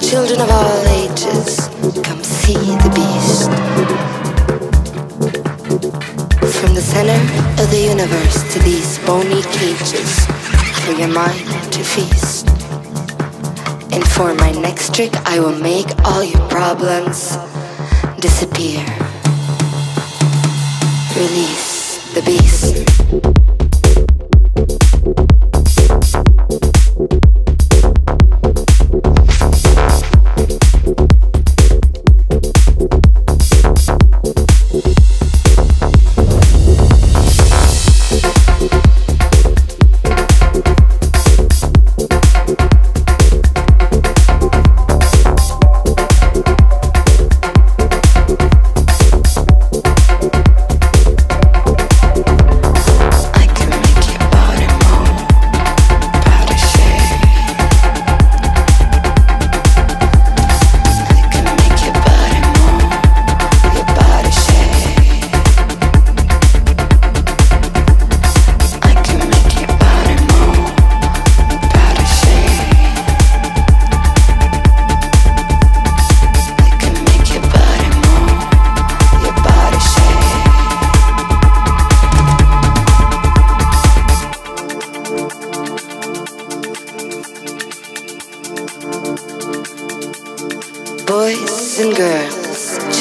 children of all ages, come see the beast. From the center of the universe to these bony cages, for your mind to feast. And for my next trick, I will make all your problems disappear. Release the beast.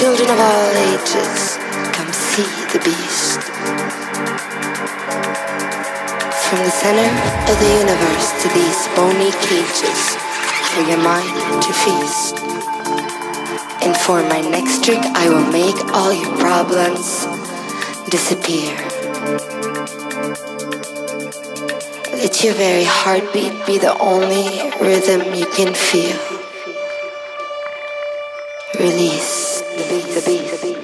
Children of all ages, come see the beast. From the center of the universe to these bony cages, for your mind to feast. And for my next trick, I will make all your problems disappear. Let your very heartbeat be the only rhythm you can feel. Release the beat, the beat, the beat.